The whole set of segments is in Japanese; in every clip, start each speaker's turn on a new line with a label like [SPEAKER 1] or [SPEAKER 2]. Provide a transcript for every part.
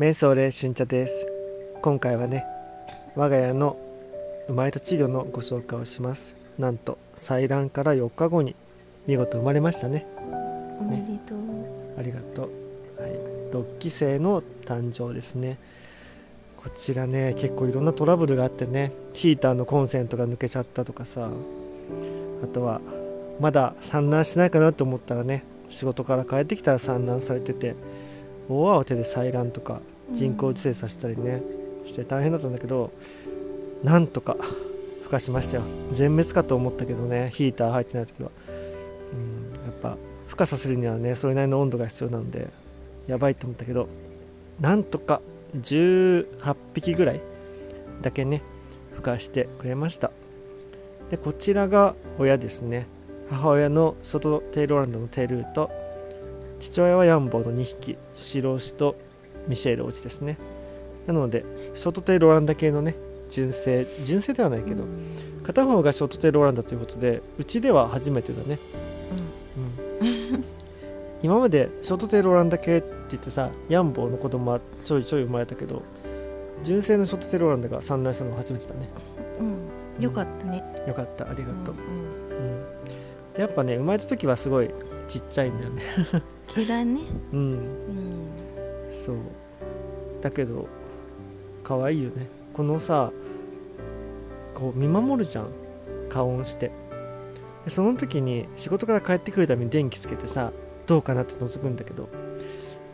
[SPEAKER 1] 瞑想霊春茶です。今回はね我が家の生まれた稚魚のご紹介をします。なんと採卵から4日後に見事生まれましたね。
[SPEAKER 2] おめでとう、
[SPEAKER 1] ありがとう、はい、6期生の誕生ですね。こちらね結構いろんなトラブルがあってねヒーターのコンセントが抜けちゃったとかさあとはまだ産卵しないかなと思ったらね仕事から帰ってきたら産卵されてて大慌てで採卵とか人工授精させたりね、して大変だったんだけどなんとか孵化しましたよ。全滅かと思ったけどねヒーター入ってない時は。うんやっぱ孵化させるにはねそれなりの温度が必要なのでやばいと思ったけどなんとか18匹ぐらいだけね孵化してくれました。でこちらが親ですね。母親のショートテイルオランドのテールーと父親はヤンボーの2匹白牛とミシェール王子ですね。なのでショートテイルオランダ系のね純正純正ではないけど片方がショートテイルオランダということでうちでは初めてだね、うん、今までショートテイルオランダ系って言ってさヤンボーの子供はちょいちょい生まれたけど純正のショートテイルオランダが産卵したのが初めてだね。
[SPEAKER 2] うん。よかったね、
[SPEAKER 1] よかった。ありがとう、
[SPEAKER 2] うんうん。
[SPEAKER 1] やっぱね生まれた時はすごいちっちゃいんだよね
[SPEAKER 2] 毛だね。
[SPEAKER 1] うん。
[SPEAKER 2] うん。
[SPEAKER 1] そう。だけど可愛いよね。このさこう見守るじゃん。加温して。でその時に仕事から帰ってくるために電気つけてさどうかなって覗くんだけど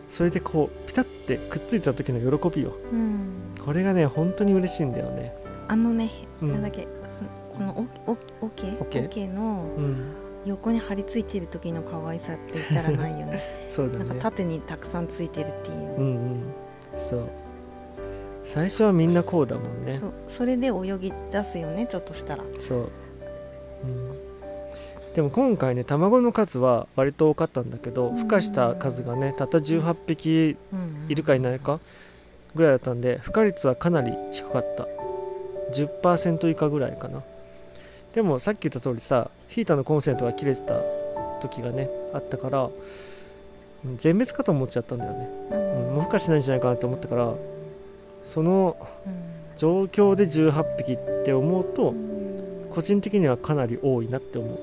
[SPEAKER 1] それでこうピタッてくっついた時の喜びよ。
[SPEAKER 2] うん。
[SPEAKER 1] これがね本当に嬉しいんだよね。
[SPEAKER 2] あのね、
[SPEAKER 1] うん。
[SPEAKER 2] なんだっけそこのオケ
[SPEAKER 1] オケ
[SPEAKER 2] オケの
[SPEAKER 1] うん
[SPEAKER 2] 横に張り付いてる時の可愛さって言ったらないよね。
[SPEAKER 1] そうだね。
[SPEAKER 2] なんか縦にたくさんついてるっていう。
[SPEAKER 1] うんうん。そう。最初はみんなこうだもんね。
[SPEAKER 2] そう。それで泳ぎ出すよねちょっとしたら。
[SPEAKER 1] そう、うん、でも今回ね卵の数は割と多かったんだけど孵化した数がねたった18匹
[SPEAKER 2] うん
[SPEAKER 1] いるかいないかぐらいだったんで孵化率はかなり低かった。10%以下ぐらいかなでもさっき言った通りさヒーターのコンセントが切れてた時がねあったからうん全滅かと思っちゃったんだよね、
[SPEAKER 2] う
[SPEAKER 1] うんん、もう孵化しないんじゃないかなと思ったからその
[SPEAKER 2] うん。
[SPEAKER 1] 状況で18匹って思うと個人的にはかなり多いなって思う、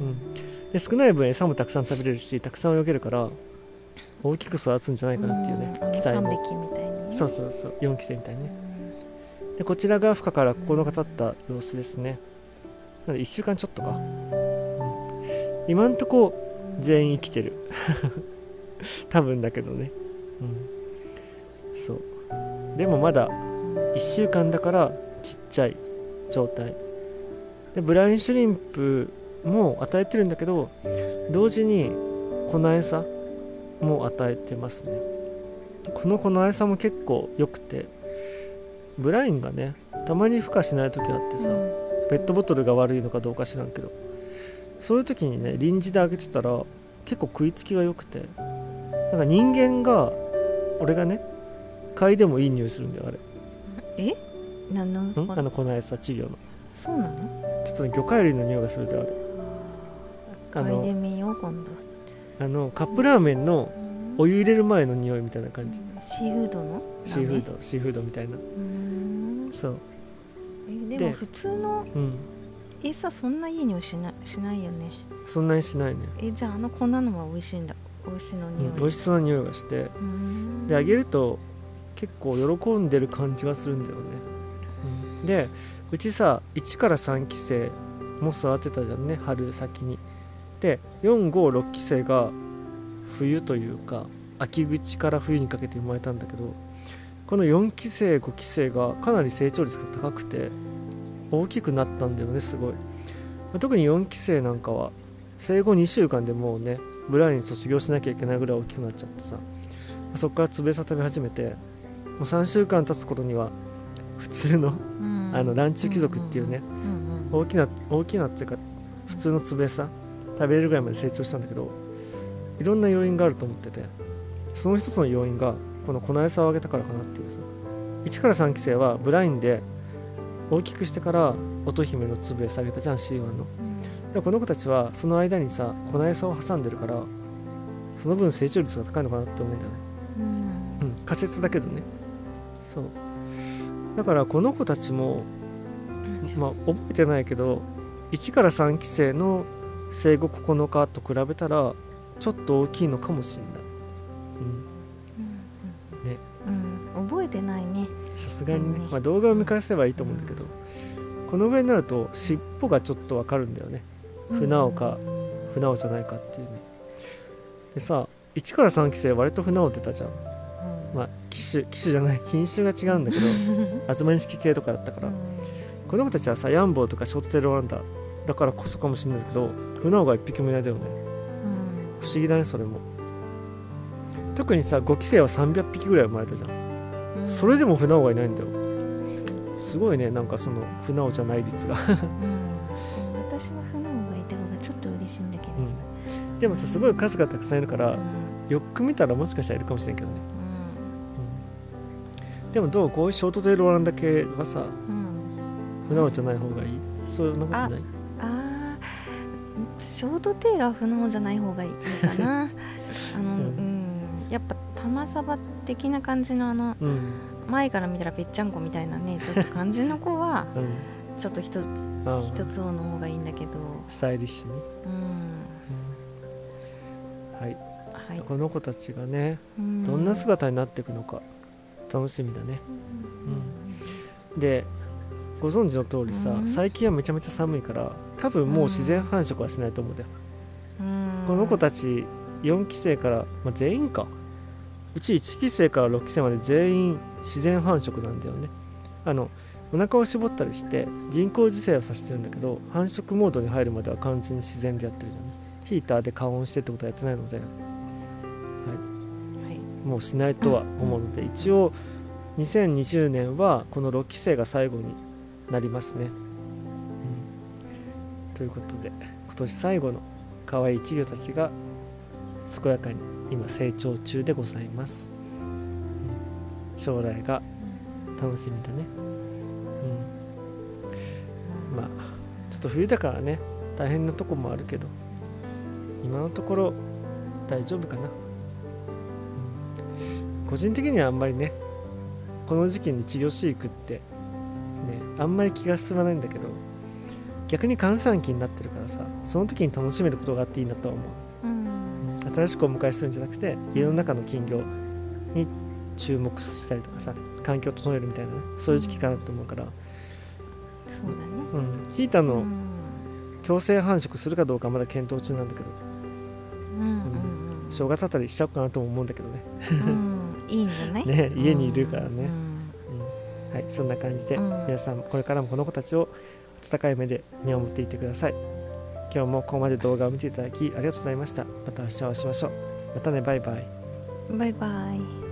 [SPEAKER 2] うん。
[SPEAKER 1] うん、で少ない分餌もたくさん食べれるしたくさん泳げるから大きく育つんじゃないかなっていうね、
[SPEAKER 2] うん。
[SPEAKER 1] 期待
[SPEAKER 2] 3
[SPEAKER 1] も
[SPEAKER 2] 匹みたいにね。
[SPEAKER 1] そうそうそう。4期生みたいにね。でこちらが孵化から9日経った様子ですねなので1週間ちょっとか、今んとこ全員生きてる。多分だけどね。うん。そう。でもまだ1週間だからちっちゃい状態。でブラインシュリンプも与えてるんだけど同時に粉餌も与えてますね。この粉餌も結構良くて。ブラインがねたまに孵化しない時あってさ、ペットボトルが悪いのかどうか知らんけど。そういう時にね臨時であげてたら結構食いつきが良くて。なんか人間が俺がね嗅いでもいい匂いするんだよあれ。
[SPEAKER 2] え？何の
[SPEAKER 1] ん？あの粉餌稚魚の。
[SPEAKER 2] そうなの？
[SPEAKER 1] ちょっとね魚介類の匂いがするじゃんあれ。
[SPEAKER 2] 嗅いでみよう今度。
[SPEAKER 1] あのカップラーメンのお湯入れる前の匂いみたいな感じ。
[SPEAKER 2] シーフードの？
[SPEAKER 1] シーフードシーフードみたいな。そう
[SPEAKER 2] えで
[SPEAKER 1] で
[SPEAKER 2] も普通の
[SPEAKER 1] うん。
[SPEAKER 2] 餌そんないい匂いしなしないよね。
[SPEAKER 1] そんなにしないね、
[SPEAKER 2] えじゃああの粉のは美味しいんだ。美味しいの匂い、
[SPEAKER 1] うん、美味しそうな匂いがして。であげると結構喜んでる感じがするんだよね、うん、でうちさ1から3期生も育てたじゃんね春先に。で456期生が冬というか秋口から冬にかけて生まれたんだけどこの4期生5期生がかなり成長率が高くて大きくなったんだよねすごい。特に4期生なんかは生後2週間でもうねブライン卒業しなきゃいけないぐらい大きくなっちゃってさそこからつぶ餌食べ始めてもう3週間経つ頃には普通の
[SPEAKER 2] うん。
[SPEAKER 1] あのランチュ貴族っていうね大きな大きなっていうか普通のつぶ餌食べれるぐらいまで成長したんだけどいろんな要因があると思っててその一つの要因がこの粉餌をあげたからかなっていうさ。1から3期生はブラインで大きくしてから乙姫のつぶ餌あげたじゃん C1 の。でもこの子たちはその間にさ粉餌を挟んでるからその分成長率が高いのかなって思うんだよね。
[SPEAKER 2] うん。
[SPEAKER 1] うん、仮説だけどね。そう。だからこの子たちもまあ覚えてないけど1から3期生の生後9日と比べたらちょっと大きいのかもしれない。
[SPEAKER 2] うん
[SPEAKER 1] ね。
[SPEAKER 2] うん。覚えてないね。
[SPEAKER 1] さすがにね
[SPEAKER 2] うん、
[SPEAKER 1] まあ、動画を見返せばいいと思うんだけどこのぐらいになると尻尾がちょっとわかるんだよね。船尾か船尾じゃないかっていうね。でさ1から3期生割と船尾出たじゃん。まあ機種機種じゃない品種が違うんだけど 東錦系とかだったから。この子たちはさヤンボーとかショットテールオランダだからこそかもしれないけど船尾が1匹もいないだよね。不思議だねそれも特にさ5期生は300匹ぐらい生まれたじゃん。それでも船尾がいないんだよ。すごいねなんかその船尾じゃない率が。
[SPEAKER 2] うん。私は船尾がいた方がちょっと嬉しいんだけどさ。
[SPEAKER 1] でもさすごい数がたくさんいるから
[SPEAKER 2] うん
[SPEAKER 1] よく見たらもしかしたらいるかもしれんけどね、うん。でもどうこういうショートテールオランダ系はさ
[SPEAKER 2] うん。うん
[SPEAKER 1] 船尾じゃない方がいい？そんなことない？
[SPEAKER 2] あー。ショートテールは船尾じゃない方がいいかな。あの、
[SPEAKER 1] う
[SPEAKER 2] うんやっぱ玉サバ的な感じのあの
[SPEAKER 1] うん。
[SPEAKER 2] 前から見たらぺっちゃんこみたいなねちょっと感じの子は
[SPEAKER 1] うん。
[SPEAKER 2] ちょっと一つ
[SPEAKER 1] あ
[SPEAKER 2] 一
[SPEAKER 1] あ
[SPEAKER 2] つ王の方がいいんだけど。
[SPEAKER 1] スタイリッシュに、
[SPEAKER 2] うん。
[SPEAKER 1] うん。はい、
[SPEAKER 2] はい。
[SPEAKER 1] この子たちがね
[SPEAKER 2] うん。
[SPEAKER 1] どんな姿になっていくのか楽しみだね、うん、でご存知の通りさ、
[SPEAKER 2] うん。
[SPEAKER 1] 最近はめちゃめちゃ寒いから多分もう自然繁殖はしないと思うんだよ、
[SPEAKER 2] うん。
[SPEAKER 1] この子たち4期生から、まあ、全員かうち1期生から6期生まで全員自然繁殖なんだよね。あのお腹を絞ったりして人工授精をさせてるんだけど繁殖モードに入るまでは完全に自然でやってるじゃんねヒーターで加温してってことはやってないので、は
[SPEAKER 2] はい。
[SPEAKER 1] い、もうしないとは思うので、一応2020年はこの6期生が最後になりますね、うん。ということで今年最後の可愛い稚魚たちが健やかに今成長中でございます、うん。将来が楽しみだね。うん。まあちょっと冬だからね。大変なとこもあるけど。今のところ大丈夫かな、うん。個人的にはあんまりねこの時期に稚魚飼育ってねあんまり気が進まないんだけど逆に閑散期になってるからさその時に楽しめることがあっていいなとは思う。新しくお迎えするんじゃなくて家の中の金魚に注目したりとかさ環境を整えるみたいなねそういう時期かなと思うから、
[SPEAKER 2] そうだね。
[SPEAKER 1] うん、ヒーターの
[SPEAKER 2] うん。
[SPEAKER 1] 強制繁殖するかどうかはまだ検討中なんだけど。
[SPEAKER 2] うんうんうん。
[SPEAKER 1] 正月あたりしちゃおうかなとも思うんだけどね。
[SPEAKER 2] うん。いいんじゃない？
[SPEAKER 1] ね家にいるからね、
[SPEAKER 2] うん。
[SPEAKER 1] うん。はいそんな感じで、
[SPEAKER 2] うん。
[SPEAKER 1] 皆さんこれからもこの子たちを温かい目で見守っていってください今日もここまで動画を見ていただきありがとうございました。また明日お会いしましょう。またねバイバイ。
[SPEAKER 2] バイバイ。